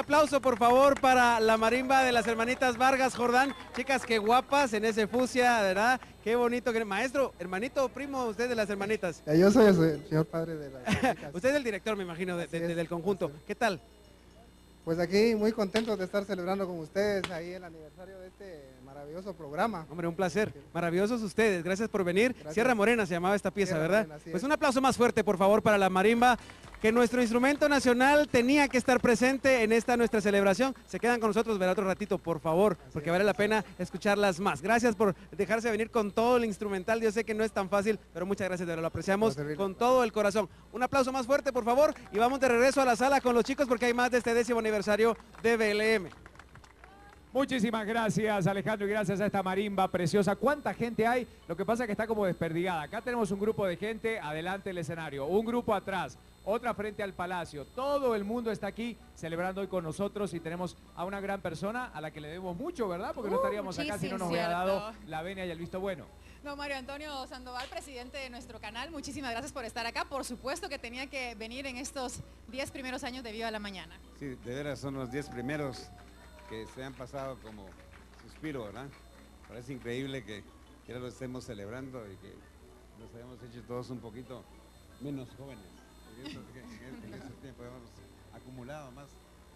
Aplauso, por favor, para la marimba de las hermanitas Vargas Jordán. Chicas, qué guapas en ese fusia, ¿verdad? Qué bonito. que- Maestro, hermanito, primo, usted de las hermanitas. Eh, Yo soy el, se- señor padre de las chicas. Usted es el director, me imagino, de- de- del conjunto. ¿Qué tal? Pues aquí muy contentos de estar celebrando con ustedes ahí el aniversario de este maravilloso programa. Hombre, un placer. Maravillosos ustedes. Gracias por venir. Gracias. Sierra Morena se llamaba esta pieza, Sierra ¿verdad? Morena, pues es. un aplauso más fuerte, por favor, para la marimba, que nuestro instrumento nacional tenía que estar presente en esta nuestra celebración. Se quedan con nosotros, verá otro ratito, por favor, porque es, vale la pena escucharlas más. Gracias por dejarse venir con todo el instrumental. Yo sé que no es tan fácil, pero muchas gracias, de lo apreciamos con todo el corazón. Un aplauso más fuerte, por favor, y vamos de regreso a la sala con los chicos porque hay más de este décimo aniversario de BLM. Muchísimas gracias Alejandro y gracias a esta marimba preciosa. ¿Cuánta gente hay? Lo que pasa es que está como desperdigada. Acá tenemos un grupo de gente adelante del escenario, un grupo atrás, otra frente al palacio. Todo el mundo está aquí celebrando hoy con nosotros y tenemos a una gran persona a la que le debemos mucho, ¿verdad? Porque no Uh, estaríamos acá si no nos hubiera dado la venia y el visto bueno. Don Mario Antonio Sandoval, presidente de nuestro canal, muchísimas gracias por estar acá. Por supuesto que tenía que venir en estos 10 primeros años de Viva la Mañana. Sí, de veras son los 10 primeros que se han pasado como suspiro, ¿verdad? Parece increíble que ya lo estemos celebrando y que nos hayamos hecho todos un poquito menos jóvenes. En, estos- en- en ese tiempo hemos acumulado más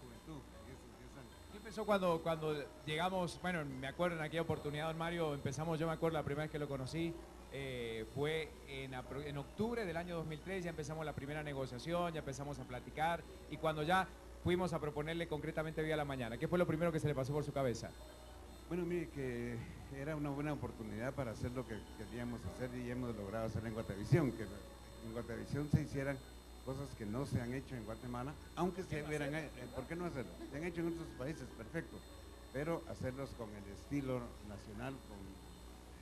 juventud en estos 10 años. ¿Qué empezó cuando, cuando llegamos? Bueno, me acuerdo en aquella oportunidad, don Mario, empezamos, yo me acuerdo la primera vez que lo conocí, eh, fue en, en octubre del año 2003, ya empezamos la primera negociación, ya empezamos a platicar, y cuando ya fuimos a proponerle concretamente Vía la Mañana, ¿qué fue lo primero que se le pasó por su cabeza? Bueno, mire que era una buena oportunidad para hacer lo que queríamos hacer y hemos logrado hacer en Guatavisión, que en Guatavisión se hicieran cosas que no se han hecho en Guatemala, aunque se hubieran, eh, ¿por qué no hacerlo? Se han hecho en otros países, perfecto, pero hacerlos con el estilo nacional, con,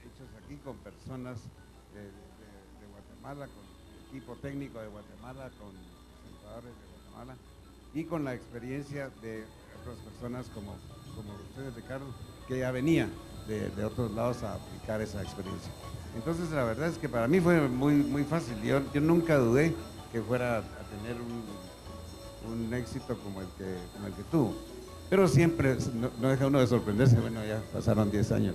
hechos aquí con personas de, de- de Guatemala, con equipo técnico de Guatemala, con presentadores de Guatemala y con la experiencia de otras personas como, como ustedes, Ricardo, que ya venía de, de otros lados a aplicar esa experiencia. Entonces la verdad es que para mí fue muy, muy fácil. Yo, nunca dudé que fuera a tener un, un éxito como el, que, como el que tuvo. Pero siempre no deja uno de sorprenderse. Bueno, ya pasaron 10 años.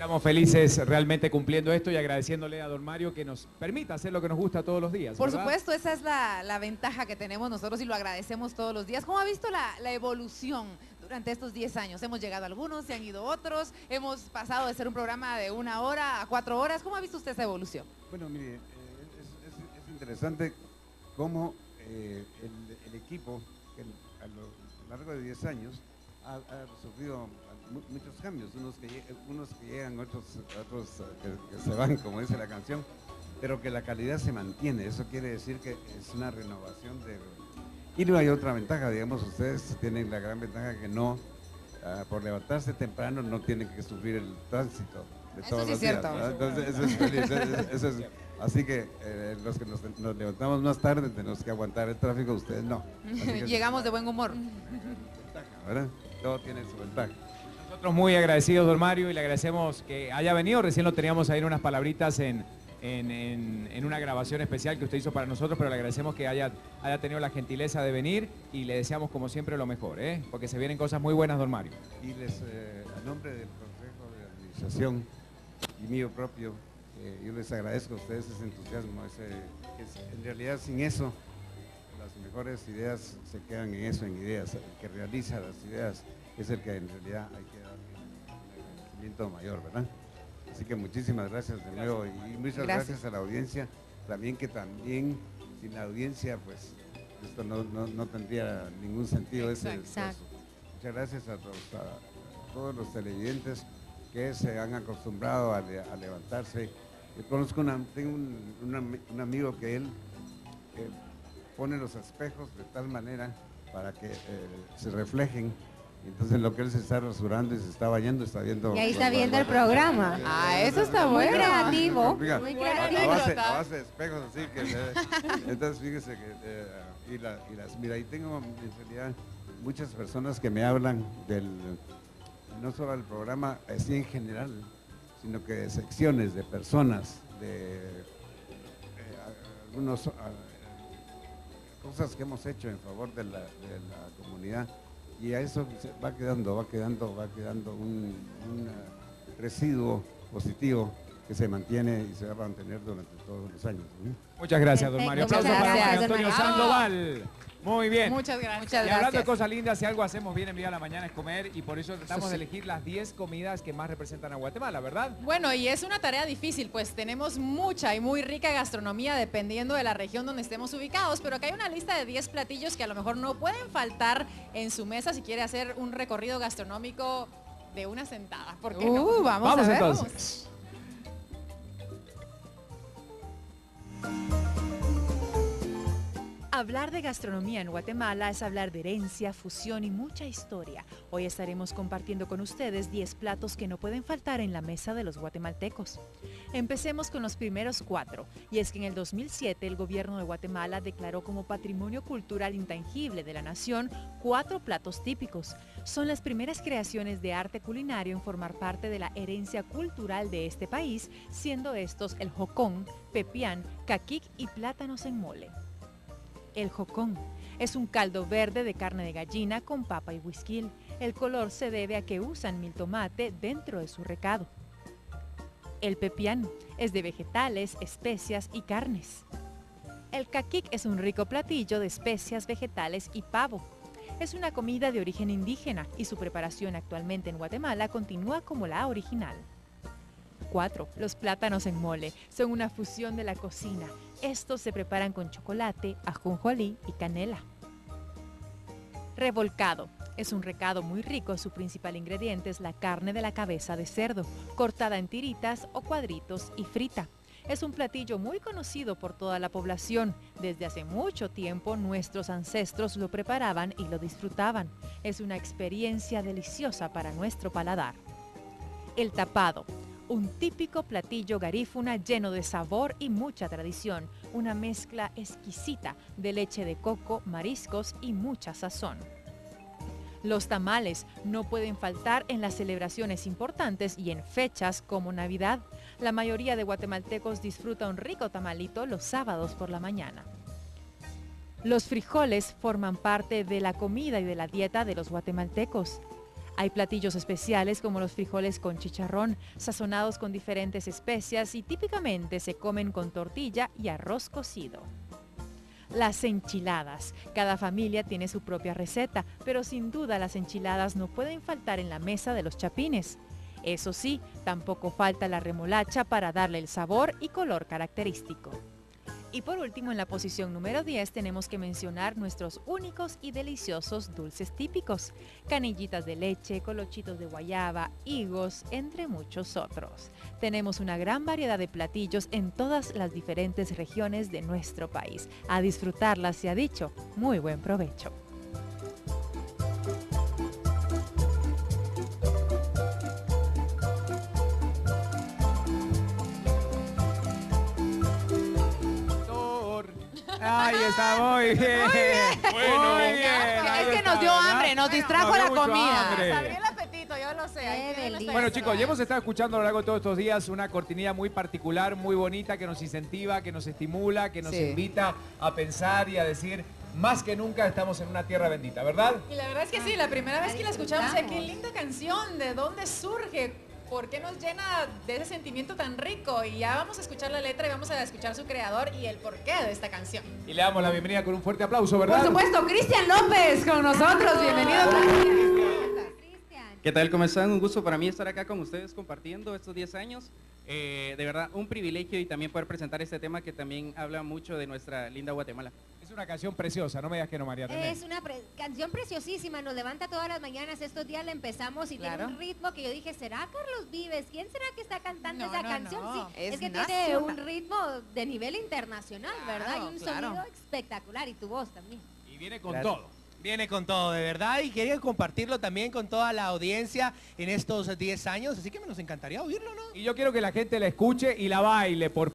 Estamos felices realmente cumpliendo esto y agradeciéndole a don Mario que nos permita hacer lo que nos gusta todos los días. Por ¿verdad? supuesto, esa es la, la ventaja que tenemos nosotros y lo agradecemos todos los días. ¿Cómo ha visto la, la evolución durante estos 10 años? Hemos llegado algunos, se han ido otros, hemos pasado de ser un programa de una hora a cuatro horas. ¿Cómo ha visto usted esa evolución? Bueno, mire, eh, es, es- es interesante cómo eh, el, el equipo, que a lo largo de 10 años, ha, ha sufrido mu- muchos cambios, unos que, lle- unos que llegan, otros, otros eh, que, que se van, como dice la canción, pero que la calidad se mantiene. Eso quiere decir que es una renovación de... Y no hay otra ventaja, digamos, ustedes tienen la gran ventaja que no, ah, por levantarse temprano, no tienen que sufrir el tránsito de Eso todos sí los es días, cierto. ¿verdad? Entonces, eso es feliz, eso- eso es- así que eh, los que nos, nos levantamos más tarde tenemos que aguantar el tráfico, ustedes no. Así que- Llegamos de buen humor. ventaja, ¿verdad? Todo tiene su ventaja. Nosotros muy agradecidos, don Mario, y le agradecemos que haya venido. Recién lo teníamos ahí en unas palabritas en, en- en- una grabación especial que usted hizo para nosotros, pero le agradecemos que haya, haya tenido la gentileza de venir y le deseamos como siempre lo mejor, ¿eh? porque se vienen cosas muy buenas, don Mario. Y les, eh, a nombre del Consejo de Administración y mío propio, eh, yo les agradezco a ustedes ese entusiasmo. Ese, es- en realidad, sin eso, mejores ideas se quedan en eso, en ideas. El que realiza las ideas es el que en realidad hay que dar un agradecimiento mayor, ¿verdad? Así que muchísimas gracias de nuevo y muchas Gracias. gracias, a la audiencia. También que también sin la audiencia, pues esto no, no- no tendría ningún sentido ese Exacto. esfuerzo. Muchas gracias a, los- a todos los televidentes que se han acostumbrado a, le- a levantarse. Yo conozco una, tengo un, un ami- un amigo que él eh, pone los espejos de tal manera para que eh, se reflejen. Entonces lo que él se está rasurando y se está bañando, está viendo... Y ahí los está viendo el programa. Ah, eso está Muy bueno. creativo, Mira, muy creativo. A, base, a base de espejos, así que... eh, entonces fíjese que... eh, y, la- y las... Mira, ahí tengo en realidad muchas personas que me hablan del... No solo del programa, así en general, sino que de secciones, de personas, de... eh, algunos... cosas que hemos hecho en favor de la, de la comunidad y a eso va quedando, va quedando, va quedando un, un, eh, residuo positivo que se mantiene y se va a mantener durante todos los años. Muchas gracias, don Mario. Aplausos para Antonio Sandoval. Muy bien. Muchas gracias. Muchas Y hablando de cosas lindas, si algo hacemos bien en Vía a la Mañana es comer y por eso tratamos sí. de elegir las 10 comidas que más representan a Guatemala, ¿verdad? Bueno, y es una tarea difícil, pues tenemos mucha y muy rica gastronomía dependiendo de la región donde estemos ubicados, pero acá hay una lista de 10 platillos que a lo mejor no pueden faltar en su mesa si quiere hacer un recorrido gastronómico de una sentada. ¿Por qué no? Uh, vamos, Vamos a ver. entonces. Hablar de gastronomía en Guatemala es hablar de herencia, fusión y mucha historia. Hoy estaremos compartiendo con ustedes 10 platos que no pueden faltar en la mesa de los guatemaltecos. Empecemos con los primeros cuatro, y es que en el 2007 el gobierno de Guatemala declaró como patrimonio cultural intangible de la nación cuatro platos típicos. Son las primeras creaciones de arte culinario en formar parte de la herencia cultural de este país, siendo estos el jocón, pepián, caquic y plátanos en mole. El jocón es un caldo verde de carne de gallina con papa y whisky. El color se debe a que usan mil tomate dentro de su recado. El pepián es de vegetales, especias y carnes. El caquic es un rico platillo de especias, vegetales y pavo. Es una comida de origen indígena y su preparación actualmente en Guatemala continúa como la original. 4. Los plátanos en mole son una fusión de la cocina. Estos se preparan con chocolate, ajonjolí y canela. Revolcado. Es un recado muy rico, su principal ingrediente es la carne de la cabeza de cerdo, cortada en tiritas o cuadritos y frita. Es un platillo muy conocido por toda la población. Desde hace mucho tiempo nuestros ancestros lo preparaban y lo disfrutaban. Es una experiencia deliciosa para nuestro paladar. El tapado, un típico platillo garífuna lleno de sabor y mucha tradición, una mezcla exquisita de leche de coco, mariscos y mucha sazón. Los tamales no pueden faltar en las celebraciones importantes y en fechas como Navidad. La mayoría de guatemaltecos disfruta un rico tamalito los sábados por la mañana. Los frijoles forman parte de la comida y de la dieta de los guatemaltecos. Hay platillos especiales como los frijoles con chicharrón, sazonados con diferentes especias y típicamente se comen con tortilla y arroz cocido. Las enchiladas. Cada familia tiene su propia receta, pero sin duda las enchiladas no pueden faltar en la mesa de los chapines. Eso sí, tampoco falta la remolacha para darle el sabor y color característico. Y por último, en la posición número 10 tenemos que mencionar nuestros únicos y deliciosos dulces típicos. Canillitas de leche, colochitos de guayaba, higos, entre muchos otros. Tenemos una gran variedad de platillos en todas las diferentes regiones de nuestro país. A disfrutarlas se ha dicho. Muy buen provecho. Ahí está, muy bien. Muy bien. Es que nos dio hambre, nos distrajo Nos la comida. Abrió el apetito, yo lo sé. Bueno chicos, ya hemos estado escuchando a lo largo de todos estos días una cortinilla muy particular, muy bonita, que nos incentiva, que nos estimula, que nos Sí. invita a pensar y a decir, más que nunca estamos en una tierra bendita, ¿verdad? Y la verdad es que sí, la primera vez que la escuchamos, decía, qué linda canción, ¿de dónde surge? ¿Por qué nos llena de ese sentimiento tan rico? Y ya vamos a escuchar la letra y vamos a escuchar su creador y el porqué de esta canción. Y le damos la bienvenida con un fuerte aplauso, ¿verdad? Por supuesto, Cristian López con nosotros. Bienvenido. Cristian. ¿Qué tal? ¿Cómo están? Un gusto para mí estar acá con ustedes compartiendo estos 10 años. Eh, de verdad, un privilegio y también poder presentar este tema que también habla mucho de nuestra linda Guatemala. Una canción preciosa, no me digas que no, María. Es una pre- canción preciosísima, nos levanta todas las mañanas. Estos días la empezamos y Claro. tiene un ritmo que yo dije, ¿será Carlos Vives? ¿Quién será que está cantando No, esa no, canción? no, Sí, es es, que nacional. tiene un ritmo de nivel internacional, ¿verdad? Y un claro. sonido espectacular y tu voz también. Y viene con todo. Viene con todo, de verdad, y quería compartirlo también con toda la audiencia en estos 10 años, así que me nos encantaría oírlo, ¿no? Y yo quiero que la gente la escuche y la baile, por